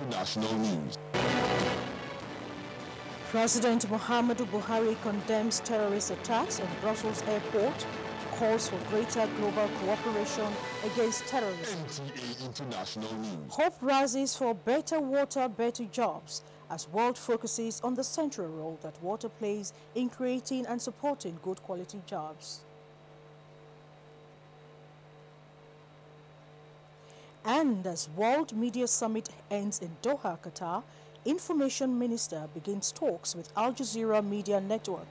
International News. President Muhammadu Buhari condemns terrorist attacks on Brussels airport, calls for greater global cooperation against terrorism. NTA International News. Hope rises for better water, better jobs as world focuses on the central role that water plays in creating and supporting good quality jobs. And as World Media Summit ends in Doha, Qatar, Information Minister begins talks with Al Jazeera Media Network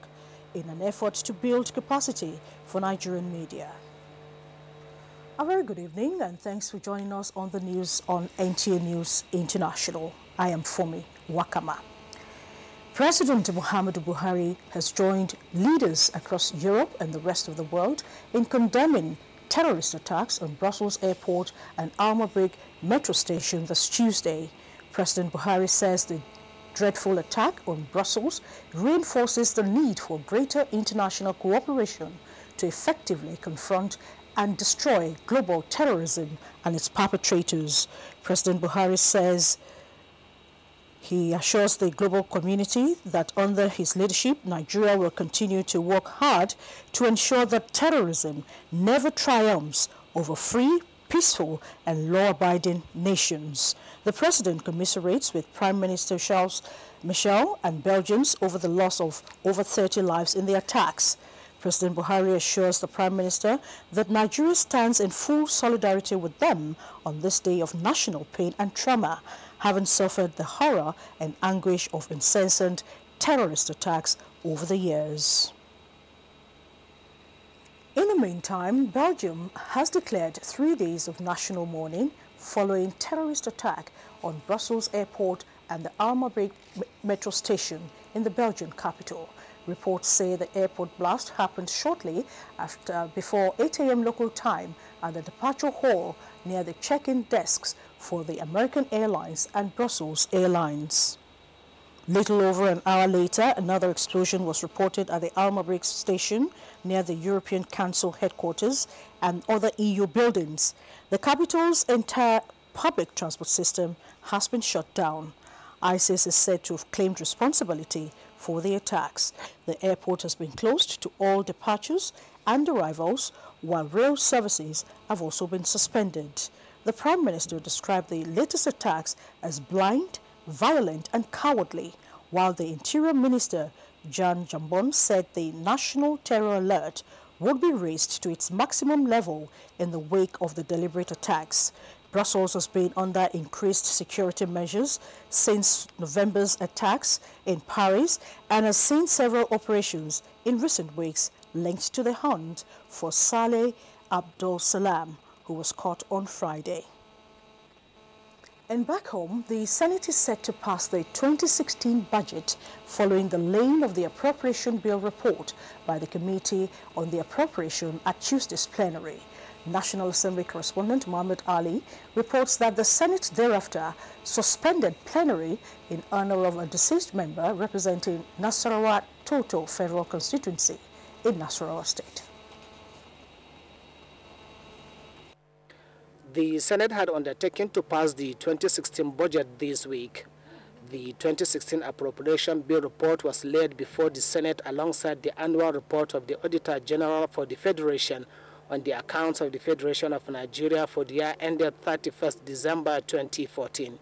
in an effort to build capacity for Nigerian media. A very good evening and thanks for joining us on the news on NTA News International. I am Fomi Wakama. President Muhammadu Buhari has joined leaders across Europe and the rest of the world in condemning terrorist attacks on Brussels airport and Almabrig metro station this Tuesday. President Buhari says the dreadful attack on Brussels reinforces the need for greater international cooperation to effectively confront and destroy global terrorism and its perpetrators. President Buhari says he assures the global community that under his leadership, Nigeria will continue to work hard to ensure that terrorism never triumphs over free, peaceful and law-abiding nations. The president commiserates with Prime Minister Charles Michel and Belgians over the loss of over 30 lives in the attacks. President Buhari assures the Prime Minister that Nigeria stands in full solidarity with them on this day of national pain and trauma, having suffered the horror and anguish of incessant terrorist attacks over the years. In the meantime, Belgium has declared three days of national mourning following terrorist attack on Brussels airport and the Almabrig metro station in the Belgian capital. Reports say the airport blast happened shortly after before 8 a.m. local time at the departure hall near the check-in desks for the American Airlines and Brussels Airlines. Little over an hour later, another explosion was reported at the Almabrig station near the European Council headquarters and other EU buildings. The capital's entire public transport system has been shut down. ISIS is said to have claimed responsibility for the attacks. The airport has been closed to all departures and arrivals, while rail services have also been suspended. The Prime Minister described the latest attacks as blind, violent and cowardly, while the Interior Minister, Jan Jambon, said the national terror alert would be raised to its maximum level in the wake of the deliberate attacks. Brussels has been under increased security measures since November's attacks in Paris and has seen several operations in recent weeks linked to the hunt for Saleh Abdul Salam, who was caught on Friday. And back home, the Senate is set to pass the 2016 budget following the laying of the appropriation bill report by the Committee on the Appropriation at Tuesday's plenary. National Assembly correspondent Mohammed Ali reports that the Senate thereafter suspended plenary in honor of a deceased member representing Nasarawa Toto Federal Constituency in Nasarawa State. The Senate had undertaken to pass the 2016 budget this week. The 2016 appropriation bill report was laid before the Senate alongside the annual report of the Auditor General for the Federation on the accounts of the Federation of Nigeria for the year ended 31st December 2014.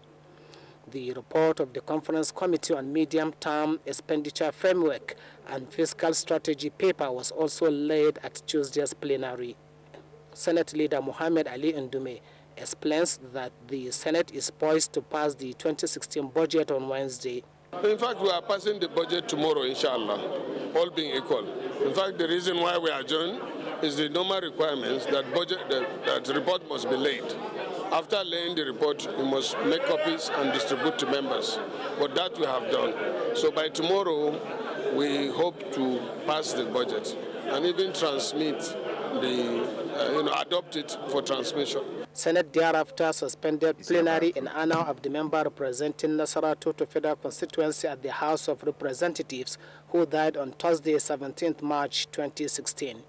The report of the Conference Committee on Medium-Term Expenditure Framework and Fiscal Strategy paper was also laid at Tuesday's plenary. Senate Leader Mohamed Ali Ndume explains that the Senate is poised to pass the 2016 budget on Wednesday. In fact, we are passing the budget tomorrow, inshallah, all being equal. In fact, the reason why we are is the normal requirements that budget that, that report must be laid. After laying the report, we must make copies and distribute to members. But that we have done. So by tomorrow, we hope to pass the budget and even transmit the, uh, you know, for transmission. Senate thereafter suspended plenary in honor of the member representing Nasarawa Toto Federal Constituency at the House of Representatives who died on Thursday, 17th March 2016.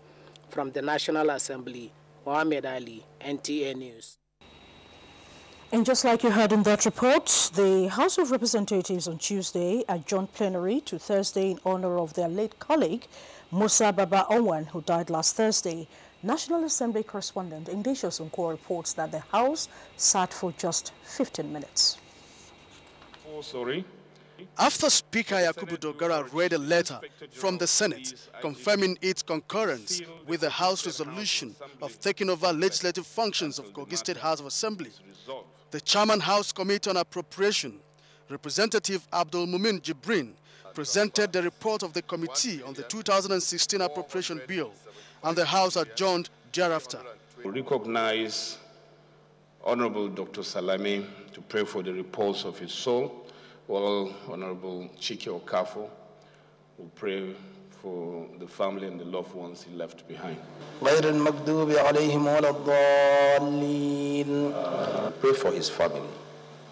From the National Assembly, Mohamed Ali, NTA News. And just like you heard in that report, the House of Representatives on Tuesday adjourned plenary to Thursday in honor of their late colleague, Musa Baba Owan, who died last Thursday. National Assembly correspondent Ignatius Unko reports that the House sat for just 15 minutes. Oh, sorry. After Speaker Yakubu Dogara read a letter from the Senate confirming its concurrence with the House resolution of taking over legislative functions of Kogi State House of Assembly, the Chairman House Committee on Appropriation, Representative Abdul Mumin Jibrin, presented the report of the committee on the 2016 appropriation bill, and the House adjourned thereafter. We recognize Honorable Dr. Salami to pray for the repose of his soul, while Honorable Chike Okafor will pray for the family and the loved ones he left behind. Pray for his family.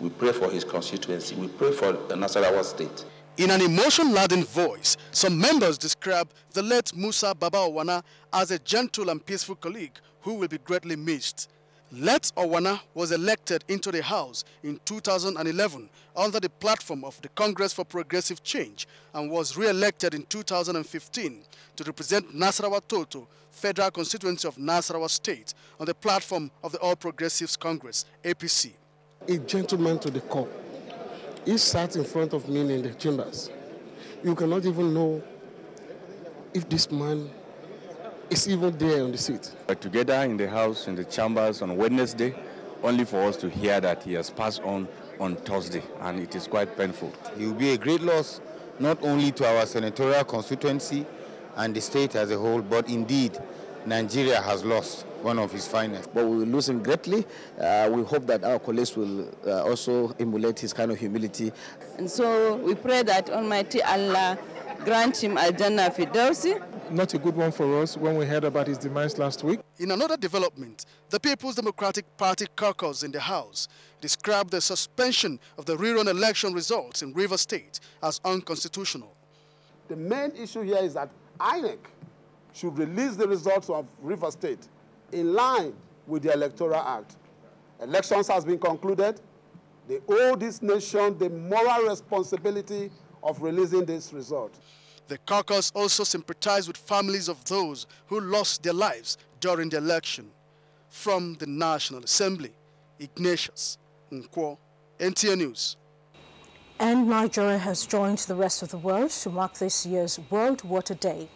We pray for his constituency. We pray for the Nasarawa state. In an emotion-laden voice, some members describe the late Musa Baba Owana as a gentle and peaceful colleague who will be greatly missed. Let Owana was elected into the House in 2011 under the platform of the Congress for Progressive Change and was re-elected in 2015 to represent Nasarawa Toto, Federal Constituency of Nasarawa State, on the platform of the All Progressives Congress, APC. A gentleman to the core. He sat in front of me in the chambers. You cannot even know if this man is even there on the seat. We're together in the house, in the chambers on Wednesday, only for us to hear that he has passed on on Thursday, and it is quite painful. It will be a great loss, not only to our senatorial constituency and the state as a whole, but indeed, Nigeria has lost one of his finest. But we will lose him greatly. Uh, we hope that our colleagues will uh, also emulate his kind of humility. And so we pray that Almighty Allah grant him Al-Jannah Firdausi. Not a good one for us when we heard about his demise last week. In another development, the People's Democratic Party caucus in the House described the suspension of the rerun election results in River State as unconstitutional. The main issue here is that INEC should release the results of River State in line with the Electoral Act. Elections has been concluded. They owe this nation the moral responsibility of releasing this result. The caucus also sympathized with families of those who lost their lives during the election. From the National Assembly, Ignatius Nkwo, NTA News. And Nigeria has joined the rest of the world to mark this year's World Water Day.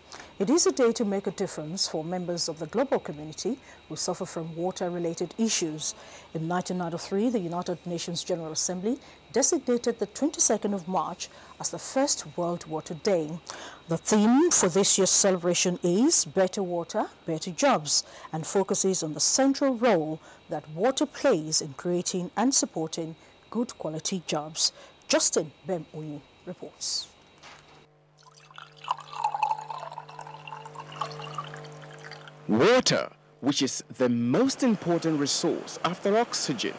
It is a day to make a difference for members of the global community who suffer from water-related issues. In 1993, the United Nations General Assembly designated the 22nd of March as the first World Water Day. The theme for this year's celebration is Better Water, Better Jobs and focuses on the central role that water plays in creating and supporting good quality jobs. Justin Bem Oyi reports. Water, which is the most important resource after oxygen,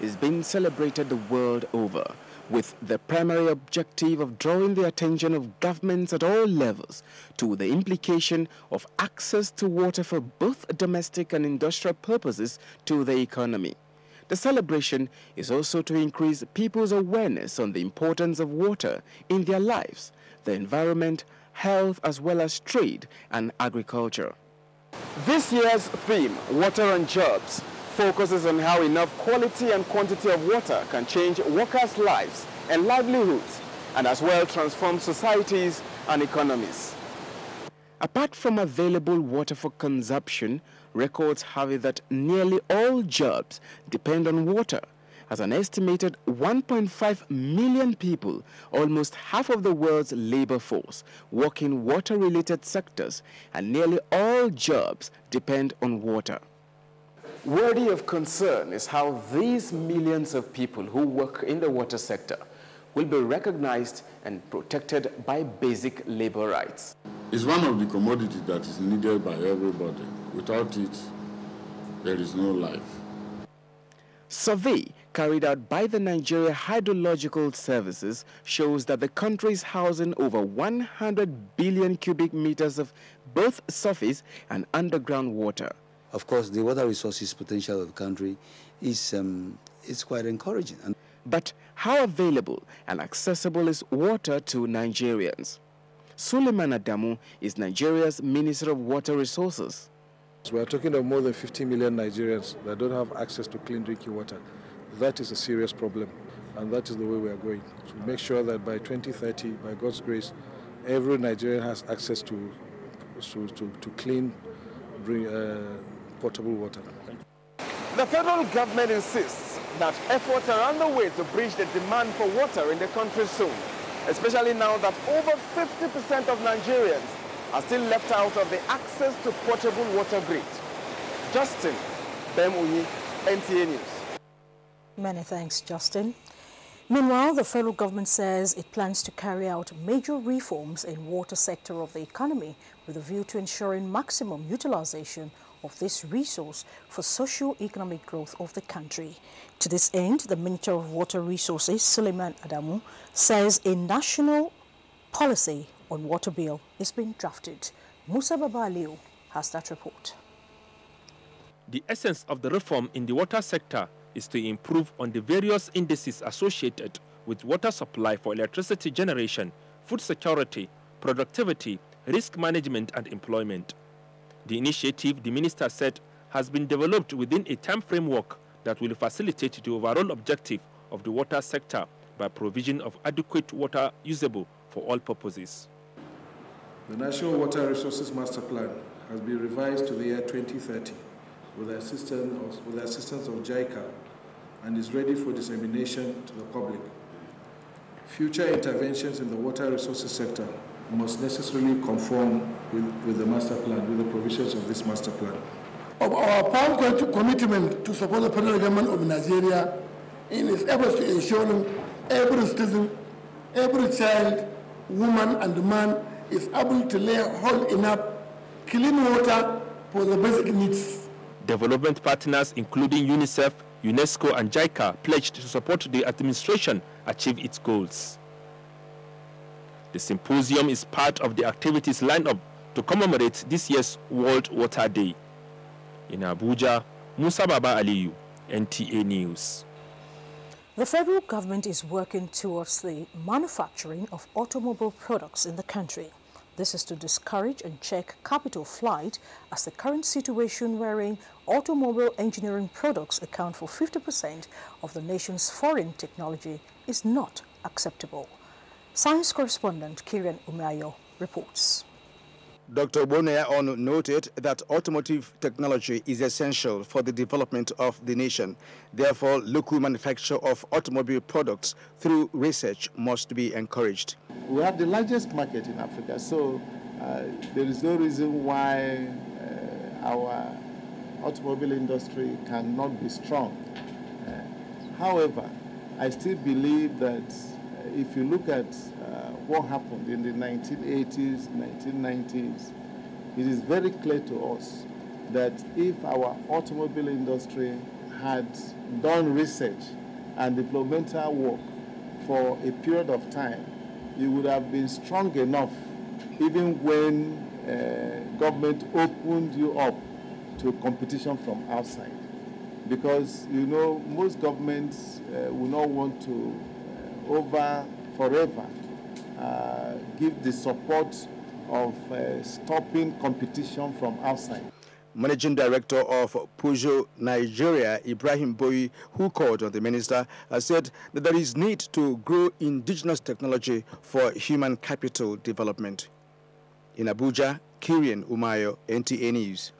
is being celebrated the world over with the primary objective of drawing the attention of governments at all levels to the implication of access to water for both domestic and industrial purposes to the economy. The celebration is also to increase people's awareness on the importance of water in their lives, the environment, health, as well as trade and agriculture. This year's theme, Water and Jobs, focuses on how enough quality and quantity of water can change workers' lives and livelihoods, and as well transform societies and economies. Apart from available water for consumption, records have it that nearly all jobs depend on water, as an estimated 1.5 million people, almost half of the world's labor force, work in water-related sectors, and nearly all jobs depend on water. Worthy of concern is how these millions of people who work in the water sector will be recognized and protected by basic labor rights. It's one of the commodities that is needed by everybody. Without it, there is no life. Survey carried out by the Nigeria Hydrological Services shows that the country is housing over 100 billion cubic meters of both surface and underground water. Of course, the water resources potential of the country is um, it's quite encouraging. And but how available and accessible is water to Nigerians? Suleiman Adamu is Nigeria's Minister of Water Resources. We are talking of more than 50 million Nigerians that don't have access to clean drinking water. That is a serious problem, and that is the way we are going. To make sure that by 2030, by God's grace, every Nigerian has access to, to, to, to clean, bring, uh, potable water. The federal government insists that efforts are underway to bridge the demand for water in the country soon, especially now that over 50% of Nigerians are still left out of the access to potable water grid. Justin Bemuyi, NTA News. Many thanks, Justin. Meanwhile, the federal government says it plans to carry out major reforms in water sector of the economy with a view to ensuring maximum utilization of this resource for socio-economic growth of the country. To this end, the Minister of Water Resources, Suleiman Adamu, says a national policy on water bill is being drafted. Musa Baba Aliyu has that report. The essence of the reform in the water sector is to improve on the various indices associated with water supply for electricity generation, food security, productivity, risk management and employment. The initiative, the minister said, has been developed within a time framework that will facilitate the overall objective of the water sector by provision of adequate water usable for all purposes. The National Water Resources Master Plan has been revised to the year 2030 with the assistance of, with the assistance of JICA and is ready for dissemination to the public. Future interventions in the water resources sector must necessarily conform with, with the master plan, with the provisions of this master plan. Of our firm commitment to support the federal government of Nigeria in its efforts to ensure every citizen, every child, woman and man is able to lay hold enough clean water for the basic needs. Development partners including UNICEF, UNESCO and JICA pledged to support the administration achieve its goals. The symposium is part of the activities lined up to commemorate this year's World Water Day. In Abuja, Musa Baba Aliyu, NTA News. The federal government is working towards the manufacturing of automobile products in the country. This is to discourage and check capital flight as the current situation wherein automobile engineering products account for 50% of the nation's foreign technology is not acceptable. Science correspondent Kieran Umayo reports. Dr. Bonea noted that automotive technology is essential for the development of the nation. Therefore, local manufacture of automobile products through research must be encouraged. We have the largest market in Africa, so uh, there is no reason why uh, our automobile industry cannot be strong. Uh, however, I still believe that if you look at uh, what happened in the 1980s, 1990s, it is very clear to us that if our automobile industry had done research and developmental work for a period of time, it would have been strong enough even when uh, government opened you up to competition from outside. Because, you know, most governments uh, will not want to over forever uh, give the support of uh, stopping competition from outside. Managing Director of Peugeot Nigeria, Ibrahim Boyi, who called on the minister, has said that there is need to grow indigenous technology for human capital development. In Abuja, Kirian Umayo, NTA News.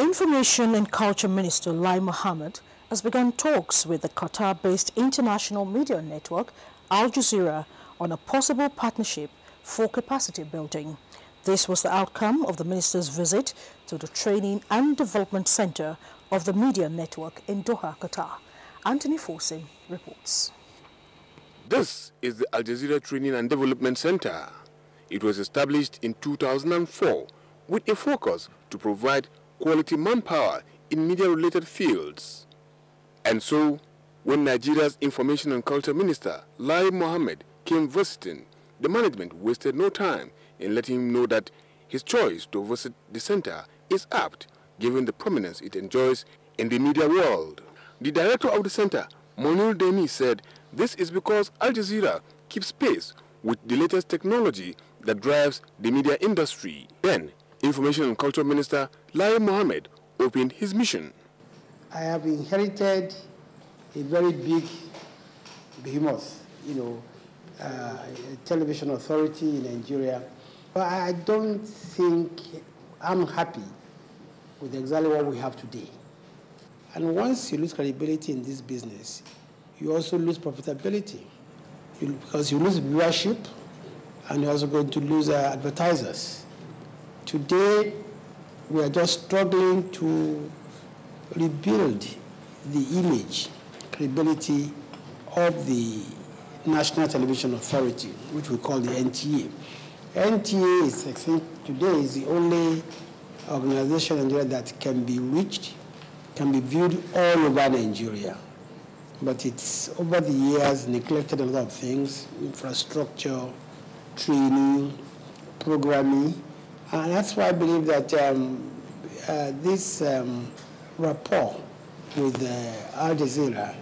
Information and Culture Minister Lai Mohammed has begun talks with the Qatar-based international media network Al Jazeera on a possible partnership for capacity building. This was the outcome of the minister's visit to the Training and Development Center of the media network in Doha, Qatar. Anthony Forsin reports. This is the Al Jazeera Training and Development Center. It was established in 2004 with a focus to provide quality manpower in media-related fields. And so, when Nigeria's Information and Culture Minister, Lai Mohammed, came visiting, the management wasted no time in letting him know that his choice to visit the center is apt, given the prominence it enjoys in the media world. The director of the center, Monir Demi, said this is because Al Jazeera keeps pace with the latest technology that drives the media industry. Then, Information and Culture Minister Lai Mohammed opened his mission. I have inherited a very big behemoth, you know, uh, television authority in Nigeria. But I don't think I'm happy with exactly what we have today. And once you lose credibility in this business, you also lose profitability you, because you lose viewership and you're also going to lose uh, advertisers. Today, we are just struggling to rebuild the image, credibility of the National Television Authority, which we call the NTA. NTA is, I think, today is the only organization in Nigeria that can be reached, can be viewed all over Nigeria. But it's over the years neglected a lot of things, infrastructure, training, programming. And that's why I believe that um, uh, this um, rapport with uh, Al Jazeera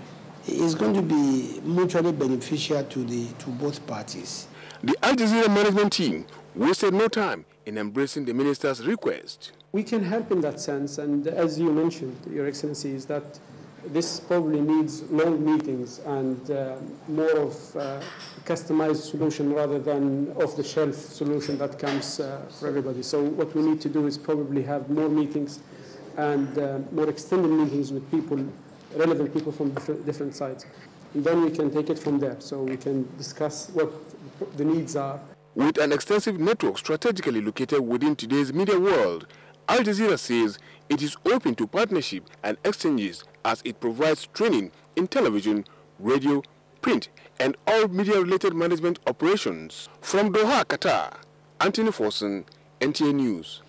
is going to be mutually beneficial to, the, to both parties. The Al Jazeera management team wasted no time in embracing the minister's request. We can help in that sense, and as you mentioned, Your Excellency, is that this probably needs long meetings and uh, more of uh, customized solution rather than off-the-shelf solution that comes uh, for everybody. So what we need to do is probably have more meetings and uh, more extended meetings with people, relevant people from different, different sides. And then we can take it from there. So we can discuss what the needs are. With an extensive network strategically located within today's media world, Al Jazeera says it is open to partnership and exchanges as it provides training in television, radio, print, and all media-related management operations. From Doha, Qatar, Anthony Forson, NTA News.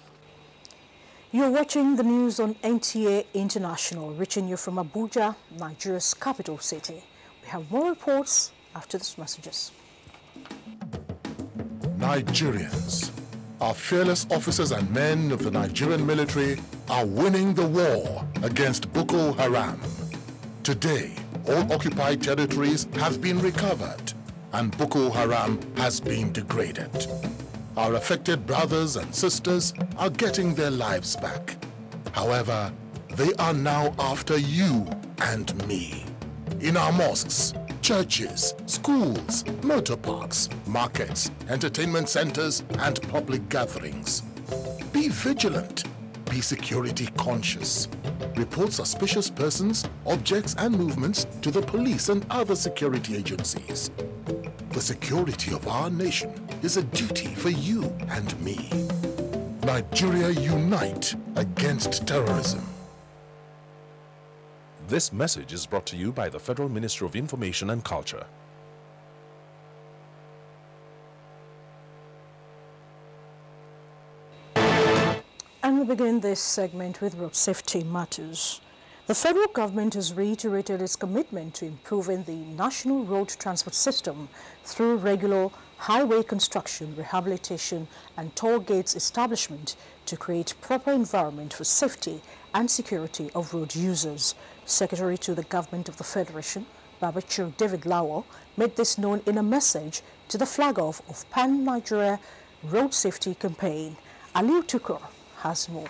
You're watching the news on NTA International, reaching you from Abuja, Nigeria's capital city. We have more reports after these messages. Nigerians, our fearless officers and men of the Nigerian military are winning the war against Boko Haram. Today, all occupied territories have been recovered and Boko Haram has been degraded. Our affected brothers and sisters are getting their lives back. However, they are now after you and me. In our mosques, churches, schools, motor parks, markets, entertainment centers, and public gatherings. Be vigilant. Be security conscious. Report suspicious persons, objects, and movements to the police and other security agencies. The security of our nation is a duty for you and me. Nigeria unite against terrorism. This message is brought to you by the Federal Ministry of Information and Culture. And we begin this segment with road safety matters. The federal government has reiterated its commitment to improving the national road transport system through regular highway construction, rehabilitation and toll gates establishment to create proper environment for safety and security of road users. Secretary to the Government of the Federation, Babachir David Lawal, made this known in a message to the flag-off of Pan-Nigeria Road Safety Campaign. Aliu Tukur has more.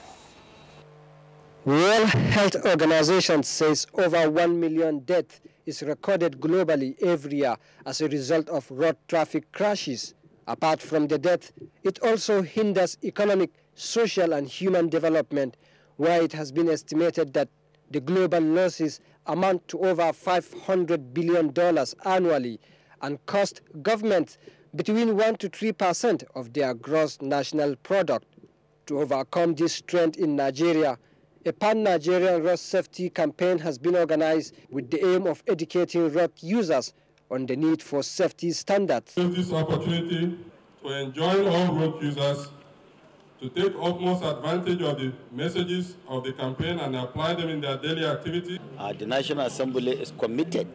World Health Organization says over 1 million deaths is recorded globally every year as a result of road traffic crashes. Apart from the death, it also hinders economic, social and human development, where it has been estimated that the global losses amount to over $500 billion annually and cost governments between 1 to 3 percent of their gross national product. To overcome this trend in Nigeria, a pan-Nigerian road safety campaign has been organized with the aim of educating road users on the need for safety standards. This opportunity to enjoin all road users to take utmost advantage of the messages of the campaign and apply them in their daily activity. Uh, the National Assembly is committed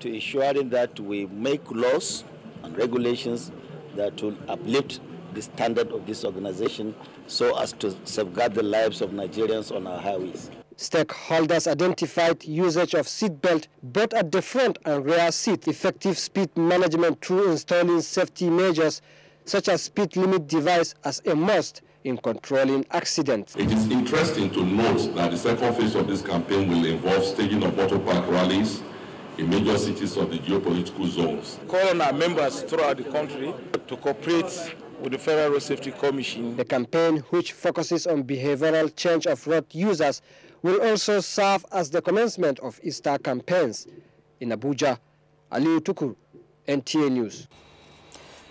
to ensuring that we make laws and regulations that will uplift the standard of this organization so as to safeguard the lives of Nigerians on our highways. Stakeholders identified usage of seatbelt both at the front and rear seat, effective speed management through installing safety measures such as speed limit device as a must in controlling accidents. It is interesting to note that the second phase of this campaign will involve staging of auto park rallies in major cities of the geopolitical zones. Calling on our members throughout the country to cooperate with the Federal Road Safety Commission. The campaign, which focuses on behavioral change of road users, will also serve as the commencement of Easter campaigns. In Abuja, Aliu Tukur, NTA News.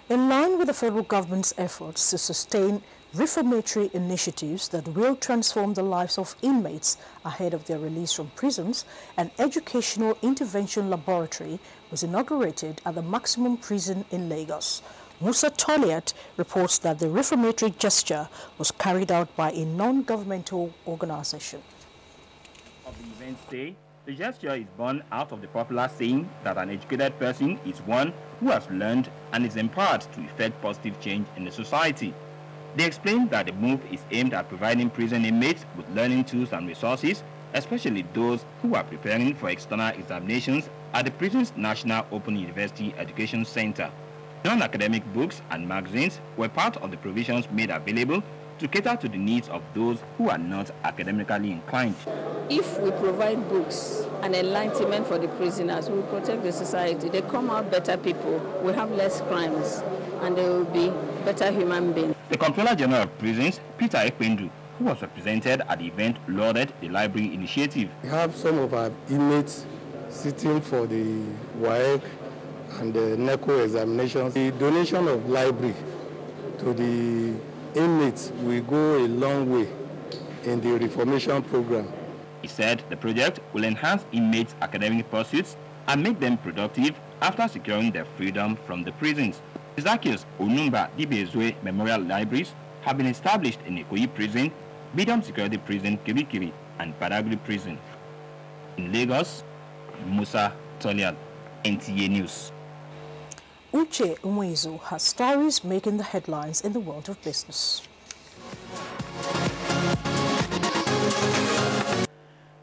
In line with the federal government's efforts to sustain reformatory initiatives that will transform the lives of inmates ahead of their release from prisons, an educational intervention laboratory was inaugurated at the maximum prison in Lagos. Musa Toliat reports that the reformatory gesture was carried out by a non-governmental organization. Of the event's day, the gesture is born out of the popular saying that an educated person is one who has learned and is empowered to effect positive change in the society. They explained that the move is aimed at providing prison inmates with learning tools and resources, especially those who are preparing for external examinations at the prison's National Open University Education Center. Non-academic books and magazines were part of the provisions made available to cater to the needs of those who are not academically inclined. If we provide books and enlightenment for the prisoners, we protect the society. They come out better people, we have less crimes, and they will be better human beings. The Comptroller General of Prisons, Peter Ekpendu, who was represented at the event, lauded the library initiative. We have some of our inmates sitting for the WAEC and the NECO examinations. The donation of library to the inmates will go a long way in the reformation program. He said the project will enhance inmates' academic pursuits and make them productive after securing their freedom from the prisons. Zacchaeus Onumba Dibiaezue Memorial Libraries have been established in Ikoyi Prison, Medium Security Prison Kirikiri, and Badagry Prison. In Lagos, Musa Tolian, NTA News. Uche Nwizu has stories making the headlines in the world of business.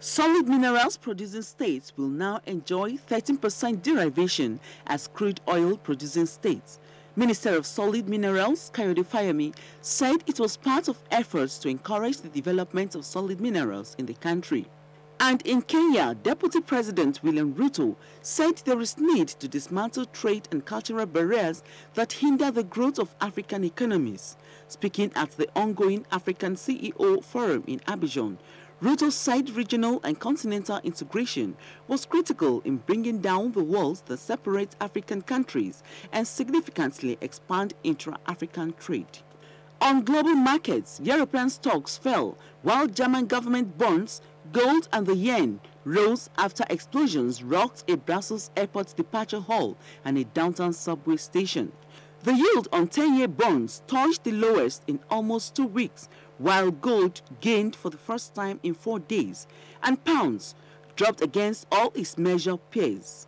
Solid minerals producing states will now enjoy 13% derivation as crude oil producing states. Minister of Solid Minerals, Kayode Fayemi, said it was part of efforts to encourage the development of solid minerals in the country. And in Kenya, Deputy President William Ruto said there is need to dismantle trade and cultural barriers that hinder the growth of African economies. Speaking at the ongoing African CEO Forum in Abidjan, Ruto said regional and continental integration was critical in bringing down the walls that separate African countries and significantly expand intra-African trade. On global markets, European stocks fell, while German government bonds, gold and the yen rose after explosions rocked a Brussels airport departure hall and a downtown subway station. The yield on 10-year bonds touched the lowest in almost two weeks, while gold gained for the first time in four days, and pounds dropped against all its major peers.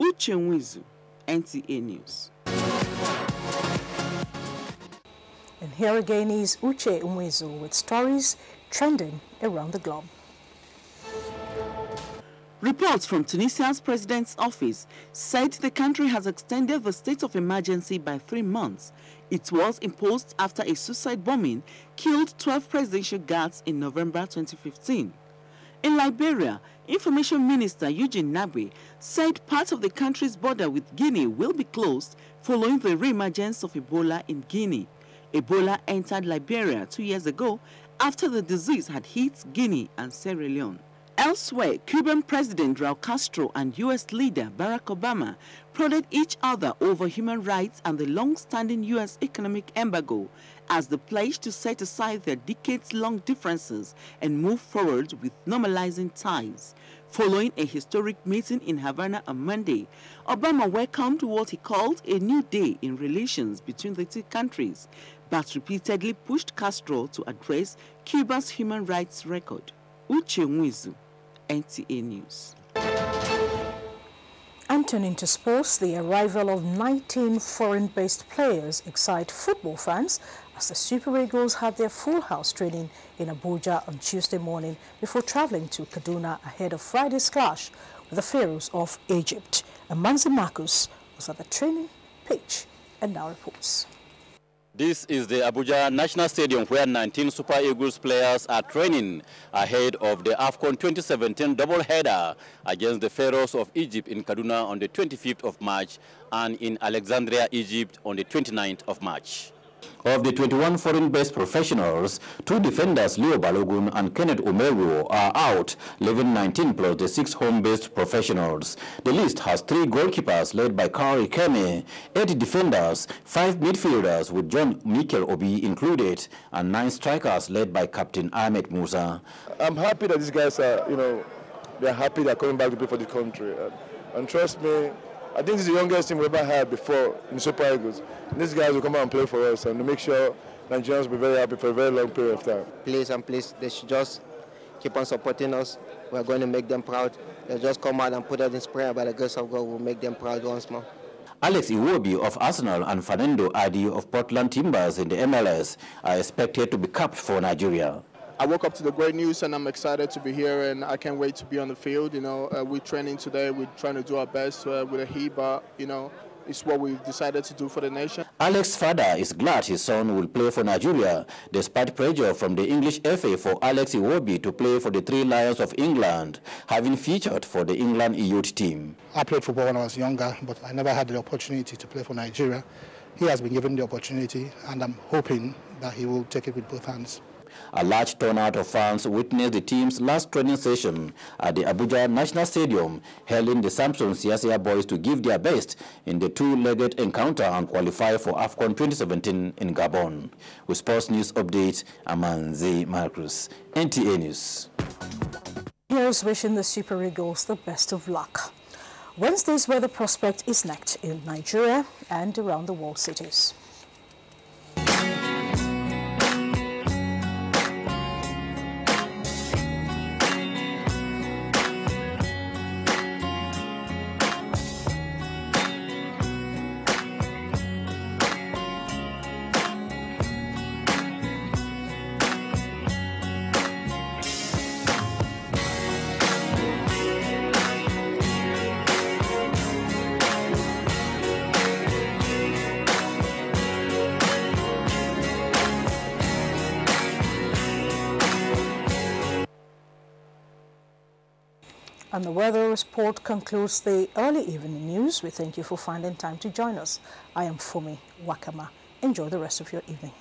Uche Nwizu, NTA News. And here again is Uche Nwizu with stories trending around the globe. Reports from Tunisia's president's office said the country has extended the state of emergency by three months. It was imposed after a suicide bombing killed 12 presidential guards in November 2015. In Liberia, Information Minister Eugene Nagbe said part of the country's border with Guinea will be closed following the reemergence of Ebola in Guinea. Ebola entered Liberia two years ago after the disease had hit Guinea and Sierra Leone. Elsewhere, Cuban President Raul Castro and U.S. leader Barack Obama prodded each other over human rights and the long-standing U.S. economic embargo as they pledged to set aside their decades-long differences and move forward with normalizing ties. Following a historic meeting in Havana on Monday, Obama welcomed what he called a new day in relations between the two countries, but repeatedly pushed Castro to address Cuba's human rights record. Uche Nwizu, NTA News. And turning to sports, the arrival of 19 foreign-based players excite football fans as the Super Eagles had their full house training in Abuja on Tuesday morning before traveling to Kaduna ahead of Friday's clash with the Pharaohs of Egypt. Amanzi Marcus was at the training pitch and now reports. This is the Abuja National Stadium where 19 Super Eagles players are training ahead of the AFCON 2017 double-header against the Pharaohs of Egypt in Kaduna on the 25th of March and in Alexandria, Egypt on the 29th of March. Of the 21 foreign-based professionals, two defenders, Leon Balogun and Kenneth Omeruo, are out, leaving 19 plus the six home-based professionals. The list has three goalkeepers led by Carl Ikeme, eight defenders, five midfielders with John Mikel Obi included, and nine strikers led by Captain Ahmed Musa. I'm happy that these guys are, you know, they're happy they're coming back to play for the country. And, and trust me, I think this is the youngest team we've ever had before in Super Eagles. And these guys will come out and play for us and to make sure Nigerians will be very happy for a very long period of time. Please and please, they should just keep on supporting us. We're going to make them proud. They'll just come out and put us in prayer by the grace of God. We'll make them proud once more. Alex Iwobi of Arsenal and Fanendo Adi of Portland Timbers in the MLS are expected to be capped for Nigeria. I woke up to the great news and I'm excited to be here and I can't wait to be on the field. You know, uh, we're training today. We're trying to do our best uh, with a heat, but you know, it's what we've decided to do for the nation. Alex's father is glad his son will play for Nigeria, despite pressure from the English FA for Alex Iwobi to play for the Three Lions of England, having featured for the England youth team. I played football when I was younger, but I never had the opportunity to play for Nigeria. He has been given the opportunity, and I'm hoping that he will take it with both hands. A large turnout of fans witnessed the team's last training session at the Abuja National Stadium, hailing the Samson Siasia boys to give their best in the two-legged encounter and qualify for AFCON 2017 in Gabon. With Sports News Update, Amanzi Marcus, NTA News. Here's wishing the Super Eagles the best of luck. Wednesday's weather prospect is next in Nigeria and around the world cities. And the weather report concludes the early evening news. We thank you for finding time to join us. I am Fumi Wakama. Enjoy the rest of your evening.